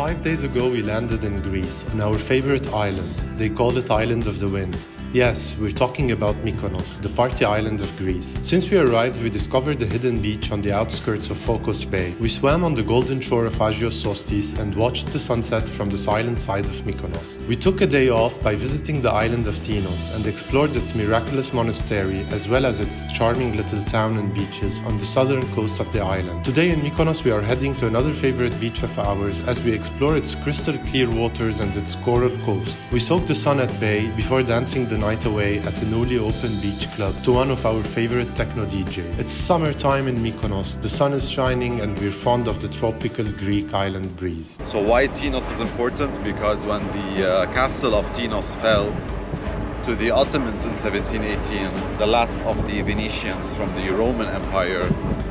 Five days ago, we landed in Greece, on our favorite island. They call it Island of the Wind. Yes, we're talking about Mykonos, the party island of Greece. Since we arrived, we discovered a hidden beach on the outskirts of Phokos Bay. We swam on the golden shore of Agios Sostis and watched the sunset from the silent side of Mykonos. We took a day off by visiting the island of Tinos and explored its miraculous monastery as well as its charming little town and beaches on the southern coast of the island. Today in Mykonos, we are heading to another favorite beach of ours as we explore its crystal clear waters and its coral coast. We soak the sun at bay before dancing the night away at the newly opened beach club to one of our favorite techno DJs. It's summertime in Mykonos, the sun is shining and we're fond of the tropical Greek island breeze. So why Tinos is important? Because when the uh, castle of Tinos fell to the Ottomans in 1718, the last of the Venetians from the Roman Empire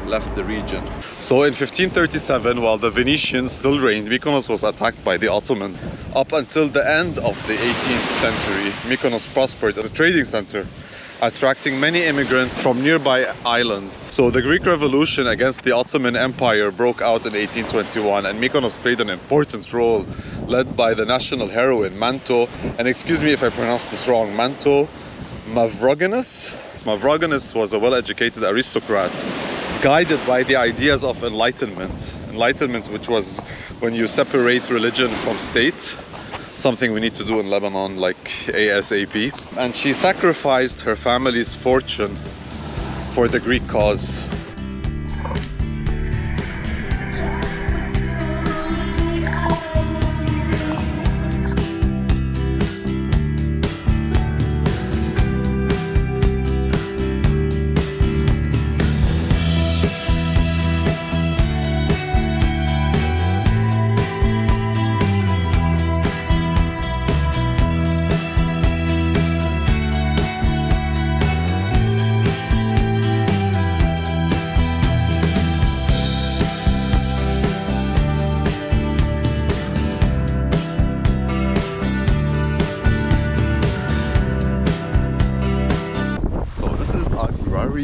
left the region. So in 1537, while the Venetians still reigned, Mykonos was attacked by the Ottomans. Up until the end of the 18th century, Mykonos prospered as a trading center attracting many immigrants from nearby islands. So the Greek Revolution against the Ottoman Empire broke out in 1821 and Mykonos played an important role led by the national heroine Manto and excuse me if I pronounce this wrong, Manto Mavrogenous? Mavrogenous was a well-educated aristocrat guided by the ideas of enlightenment. Enlightenment which was when you separate religion from state something we need to do in Lebanon like ASAP. And she sacrificed her family's fortune for the Greek cause.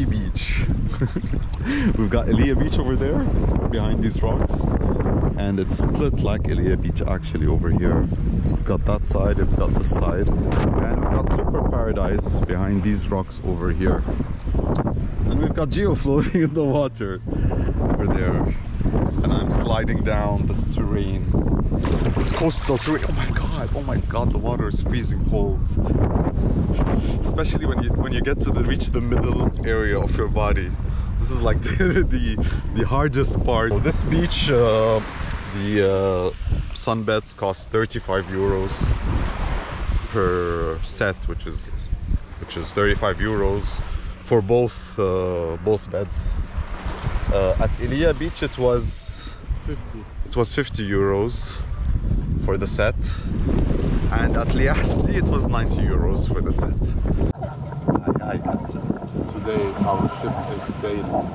Beach. We've got Elia Beach over there behind these rocks and it's split like Elia Beach actually over here. We've got that side, we've got this side and we've got Super Paradise behind these rocks over here. And we've got Gio floating in the water over there. And I'm sliding down this terrain this coastal terrain. Oh my god! Oh my god! The water is freezing cold. Especially when you when you get to the reach the middle area of your body. This is like the the, the hardest part. So this beach, uh, the uh, sunbeds cost 35 euros per set, which is which is 35 euros for both uh, both beds. Uh, at Elia Beach, it was 50. It was 50 euros for the set. And at Liasti it was 90 euros for the set. Today our ship is sailing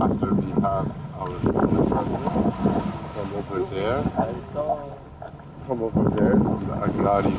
after we have our from over there. From over there, the Agrari.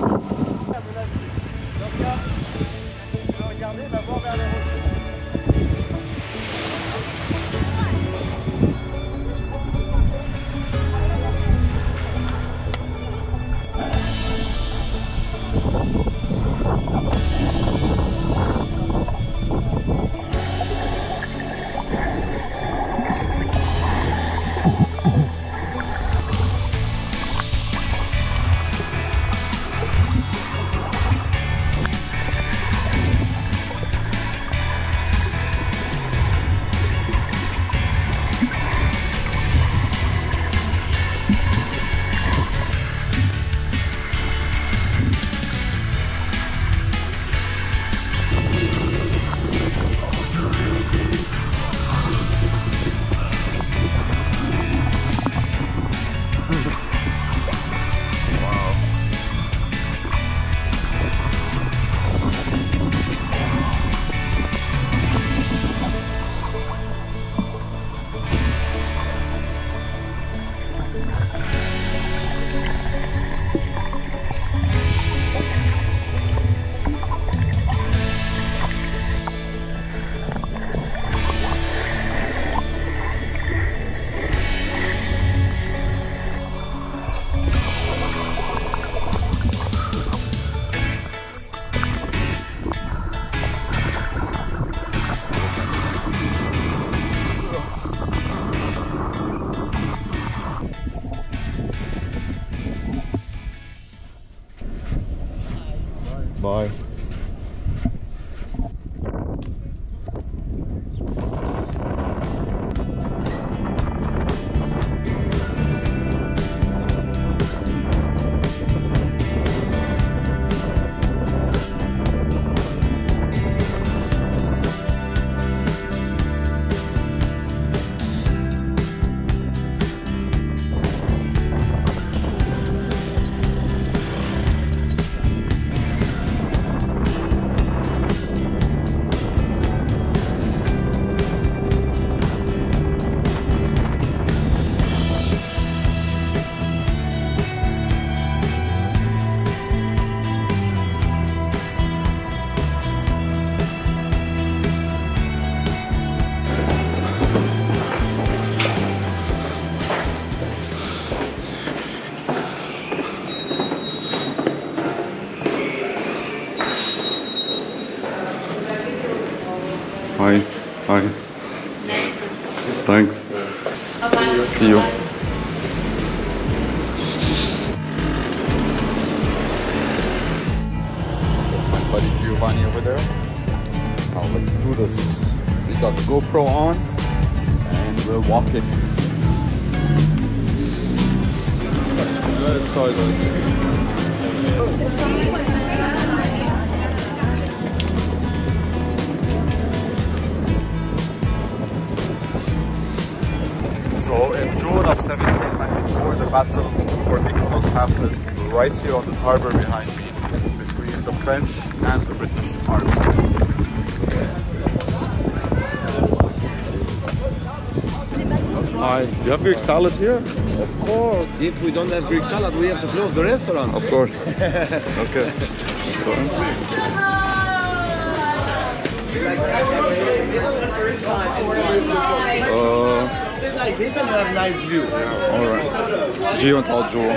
See you. That's my buddy Giovanni over there. Now let's do this. We got the GoPro on and we're walking. So right here on this harbor behind me between the French and the British army. Hi, do you have Greek salad here? Of course. If we don't have Greek salad, we have to close the restaurant. Of course. okay. Uh, Sit like this and have nice view. Alright. Gio and Al Jewel.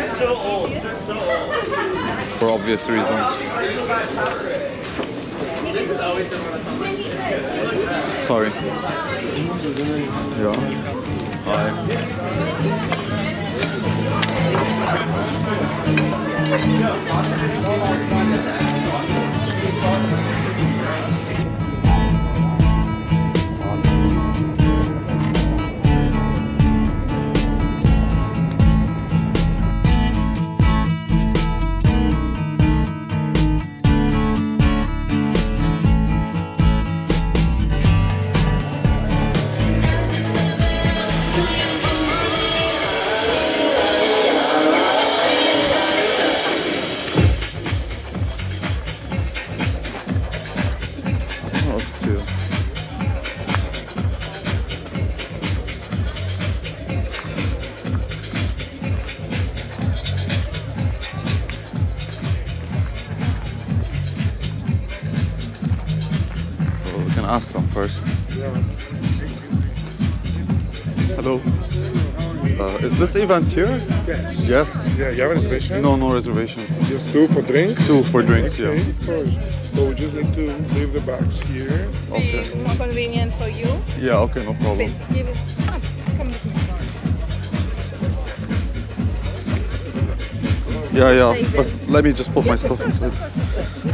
For obvious reasons. Sorry. Yeah. Hi. Ask them first. Hello. Uh, is this event here? Yes. Yes. Yeah, you have a reservation? No, no reservation. Just two for drinks? Two for drinks, Okay, yeah. of course. So we just need to leave the bags here. Okay. be more convenient for you. Yeah, okay, no problem. Please give it. Ah, come with. Yeah, yeah. But let me just put my stuff inside.